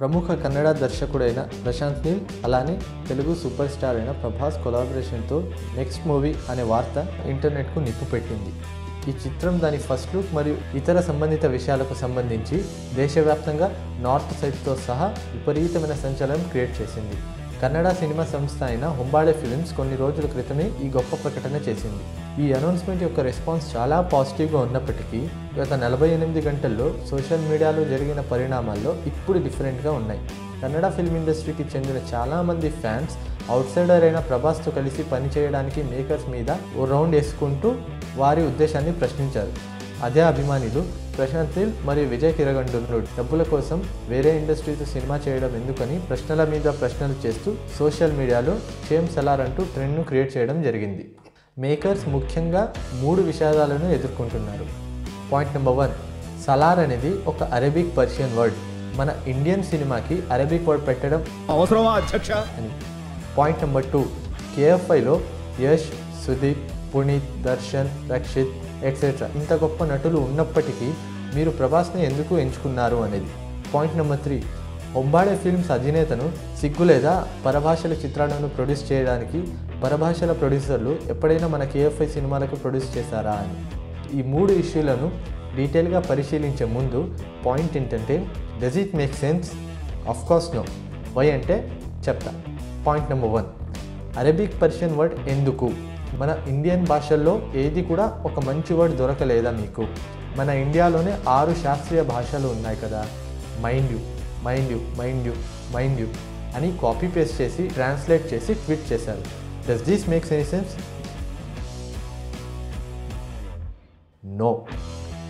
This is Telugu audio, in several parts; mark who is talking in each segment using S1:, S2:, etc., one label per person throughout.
S1: ప్రముఖ కన్నడ దర్శకుడైన ప్రశాంత్ నీల్ అలానే తెలుగు సూపర్ స్టార్ అయిన ప్రభాస్ కొలాబరేషన్తో నెక్స్ట్ మూవీ అనే వార్త ఇంటర్నెట్కు నిప్పు పెట్టింది. ఈ చిత్రం దాని ఫస్ట్ లుక్ మరియు ఇతర సంబంధిత విషయాలకు సంబంధించి దేశవ్యాప్తంగా నార్త్ సైడ్తో సహా విపరీతమైన సంచలనం క్రియేట్ చేసింది. కన్నడ సినిమా సంస్థ అయిన హుంబాడే ఫిలిమ్స్ కొన్ని రోజుల క్రితమే ఈ గొప్ప ప్రకటన చేసింది. ఈ అనౌన్స్మెంట్ యొక్క రెస్పాన్స్ చాలా పాజిటివ్గా ఉన్నప్పటికీ గత నలభై ఎనిమిది గంటల్లో సోషల్ మీడియాలో జరిగిన పరిణామాల్లో ఇప్పుడు డిఫరెంట్గా ఉన్నాయి. కన్నడ ఫిల్మ్ ఇండస్ట్రీకి చెందిన చాలామంది ఫ్యాన్స్ అవుట్సైడర్ అయిన ప్రభాస్తో కలిసి పనిచేయడానికి మేకర్స్ మీద ఓ రౌండ్ వేసుకుంటూ వారి ఉద్దేశాన్ని ప్రశ్నించారు. అదే అభిమానులు ప్రశాంత్ నీల్ మరియు విజయ్ కిరగండులు డబ్బుల కోసం వేరే ఇండస్ట్రీతో సినిమా చేయడం ఎందుకని ప్రశ్నల మీద ప్రశ్నలు చేస్తూ సోషల్ మీడియాలో షేమ్ సలార్ అంటూ ట్రెండ్ను క్రియేట్ చేయడం జరిగింది. మేకర్స్ ముఖ్యంగా మూడు విషాదాలను ఎదుర్కొంటున్నారు. పాయింట్ నెంబర్ వన్ సలార్ అనేది ఒక అరబిక్ పర్షియన్ వర్డ్. మన ఇండియన్ సినిమాకి అరబిక్ వర్డ్ పెట్టడం
S2: అవసరమా అధ్యక్ష?
S1: అని. పాయింట్ నెంబర్ టూ కేఎఫ్ఐలో యష్ సుదీప్ పునీత్ దర్శన్ రక్షిత్ ఎక్సెట్రా ఇంత గొప్ప నటులు ఉన్నప్పటికీ మీరు ప్రభాస్ని ఎందుకు ఎంచుకున్నారు అనేది. Point number three. Hombale films అధినేతను సిగ్గు లేదా పరభాషల చిత్రాలను ప్రొడ్యూస్ చేయడానికి పరభాషల ప్రొడ్యూసర్లు ఎప్పుడైనా మన కేఎఫ్ఐ సినిమాలకు ప్రొడ్యూస్ చేశారా అని. ఈ మూడు ఇష్యూలను డీటెయిల్గా పరిశీలించే ముందు పాయింట్ ఏంటంటే does it make sense of course no why అంటే చెప్తా. Point number one. Arabic Persian word ఎందుకు? మన ఇండియన్ భాషల్లో ఏది కూడా ఒక మంచి వర్డ్ దొరకలేదా మీకు? మన ఇండియాలోనే ఆరు శాస్త్రీయ భాషలు ఉన్నాయి కదా. Mind you mind you mind you mind you అని కాపీ పేస్ట్ చేసి ట్రాన్స్లేట్ చేసి ట్వీట్ చేశారు. Does this makes any sense no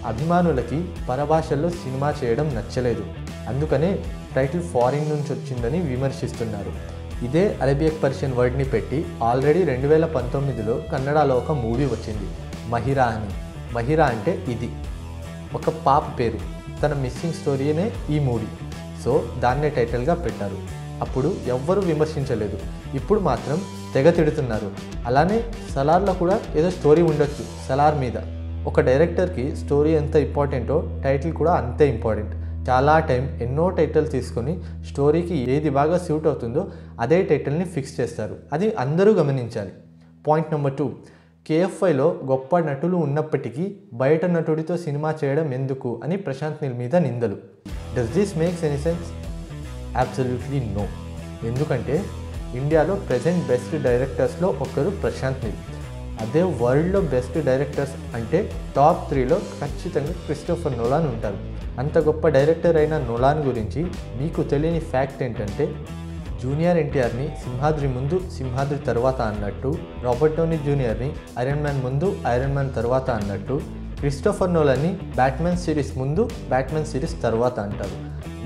S1: అభిమానులకి పరభాషల్లో సినిమా చేయడం నచ్చలేదు. అందుకనే టైటిల్ ఫారిన్ నుంచి వచ్చిందని విమర్శిస్తున్నారు. ఇదే అరేబియక్ పర్షియన్ వర్డ్ని పెట్టి ఆల్రెడీ రెండు వేల పంతొమ్మిదిలో కన్నడలో ఒక మూవీ వచ్చింది. మహిరా అని మహిరా అంటే ఇది. ఒక పాప పేరు. తన మిస్సింగ్ స్టోరీనే ఈ మూవీ. సో దాన్నే టైటిల్గా పెట్టారు. అప్పుడు ఎవ్వరూ విమర్శించలేదు. ఇప్పుడు మాత్రం తెగ తిడుతున్నారు. అలానే సలార్లో కూడా ఏదో స్టోరీ ఉండొచ్చు సలార్ మీద. ఒక డైరెక్టర్కి స్టోరీ ఎంత ఇంపార్టెంటో టైటిల్ కూడా అంతే ఇంపార్టెంట్. చాలా టైం ఎన్నో టైటిల్ తీసుకొని స్టోరీకి ఏది బాగా సూట్ అవుతుందో అదే టైటిల్ని ఫిక్స్ చేస్తారు. అది అందరూ గమనించాలి. Point number two. కేఎఫ్ఐలో గొప్ప నటులు ఉన్నప్పటికీ బయట నటుడితో సినిమా చేయడం ఎందుకు అని ప్రశాంత్ నిల్ మీద నిందలు. Does this makes any sense absolutely no ఎందుకంటే ఇండియాలో ప్రజెంట్ బెస్ట్ డైరెక్టర్స్లో ఒకరు ప్రశాంత్ నిల్. అదే వరల్డ్లో బెస్ట్ డైరెక్టర్స్ అంటే టాప్ త్రీలో ఖచ్చితంగా క్రిస్టోఫర్ నొలాన్ ఉంటారు. అంత గొప్ప డైరెక్టర్ అయిన నొలాన్ గురించి మీకు తెలియని ఫ్యాక్ట్ ఏంటంటే జూనియర్ ఎన్టీఆర్ని సింహాద్రి ముందు సింహాద్రి తర్వాత అన్నట్టు రాబర్ట్ టోనీ జూనియర్ని ఐరన్ మ్యాన్ ముందు ఐరన్ మ్యాన్ తర్వాత అన్నట్టు క్రిస్టోఫర్ నోలని బ్యాట్మెన్ సిరీస్ ముందు బ్యాట్మెన్ సిరీస్ తర్వాత అంటారు.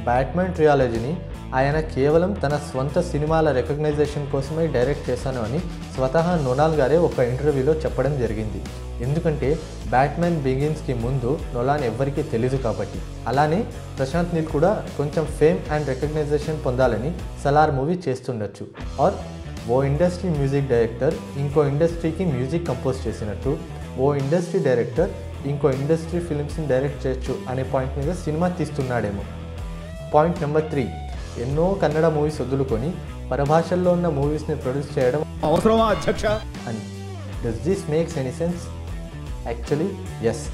S1: బ్యాట్మెన్ ట్రియాలజీని ఆయన కేవలం తన స్వంత సినిమాల రికగ్నైజేషన్ కోసమే డైరెక్ట్ చేశాను అని స్వతహా నొనాల్ గారే ఒక ఇంటర్వ్యూలో చెప్పడం జరిగింది. ఎందుకంటే బ్యాట్మెన్ బిగిన్స్కి ముందు నొలాన్ ఎవ్వరికీ తెలియదు కాబట్టి. అలానే ప్రశాంత్ నీల్ కూడా కొంచెం ఫేమ్ అండ్ రికగ్నైజేషన్ పొందాలని సలార్ మూవీ చేస్తుండొచ్చు. ఆర్ ఓ ఇండస్ట్రీ మ్యూజిక్ డైరెక్టర్ ఇంకో ఇండస్ట్రీకి మ్యూజిక్ కంపోజ్ చేసినట్టు ఓ ఇండస్ట్రీ డైరెక్టర్ ఇంకో ఇండస్ట్రీ ఫిలిమ్స్ని డైరెక్ట్ చేయొచ్చు అనే పాయింట్ మీద సినిమా తీస్తున్నాడేమో. Point number three. ఎన్నో కన్నడ మూవీస్ వదులుకొని పరభాషల్లో ఉన్న మూవీస్ని ప్రొడ్యూస్ చేయడం
S2: అవసరమా అధ్యక్ష?
S1: అని. Does this makes any sense actually yes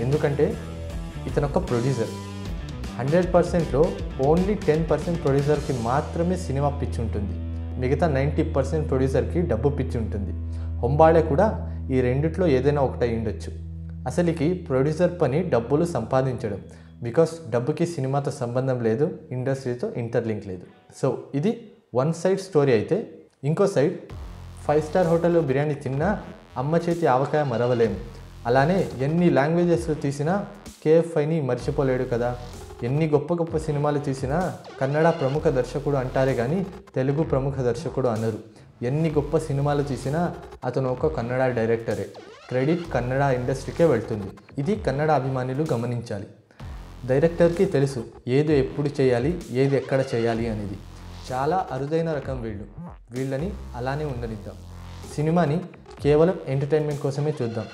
S1: ఎందుకంటే ఇతను ఒక ప్రొడ్యూసర్ హండ్రెడ్ పర్సెంట్లో ఓన్లీ టెన్ పర్సెంట్ ప్రొడ్యూసర్కి మాత్రమే సినిమా పిచ్చి ఉంటుంది. మిగతా నైంటీ పర్సెంట్ ప్రొడ్యూసర్కి డబ్బు పిచ్చి ఉంటుంది. హొంబాడే కూడా ఈ రెండిట్లో ఏదైనా ఒకటి ఉండొచ్చు. అసలుకి ప్రొడ్యూసర్ పని డబ్బులు సంపాదించడం. బికాస్ డబ్బుకి సినిమాతో సంబంధం లేదు ఇండస్ట్రీతో ఇంటర్లింక్ లేదు. సో ఇది వన్ సైడ్ స్టోరీ అయితే ఇంకో సైడ్ ఫైవ్ స్టార్ హోటల్లో బిర్యానీ తిన్నా అమ్మ చేతి ఆవకాయ మరవలేము అలానే ఎన్ని లాంగ్వేజెస్లో తీసినా కేఎఫ్ఐని మర్చిపోలేడు కదా. ఎన్ని గొప్ప గొప్ప సినిమాలు తీసినా కన్నడ ప్రముఖ దర్శకుడు అంటారే కానీ తెలుగు ప్రముఖ దర్శకుడు అనరు. ఎన్ని గొప్ప సినిమాలు తీసినా అతను ఒక కన్నడ డైరెక్టరే క్రెడిట్ కన్నడ ఇండస్ట్రీకే వెళ్తుంది. ఇది కన్నడ అభిమానులు గమనించాలి. డైరెక్టర్కి తెలుసు ఏది ఎప్పుడు చేయాలి ఏది ఎక్కడ చేయాలి అనేది. చాలా అరుదైన రకం వీళ్ళు. వీళ్ళని అలానే ఉండనిద్దాం. సినిమాని కేవలం ఎంటర్టైన్మెంట్ కోసమే చూద్దాం.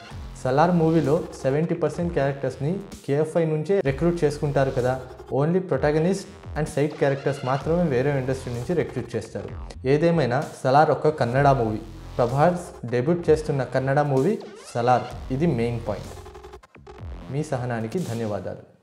S1: సలార్ మూవీలో సెవెంటీ పర్సెంట్ క్యారెక్టర్స్ని కేఎఫ్ఐ నుంచే రిక్రూట్ చేసుకుంటారు కదా. Only protagonist and side characters మాత్రమే వేరే ఇండస్ట్రీ నుంచి రిక్రూట్ చేస్తారు. ఏదేమైనా సలార్ ఒక కన్నడ మూవీ. ప్రభాస్ డెబ్యూట్ చేస్తున్న కన్నడ మూవీ సలార్. ఇది మెయిన్ పాయింట్. మీ సహనానికి ధన్యవాదాలు.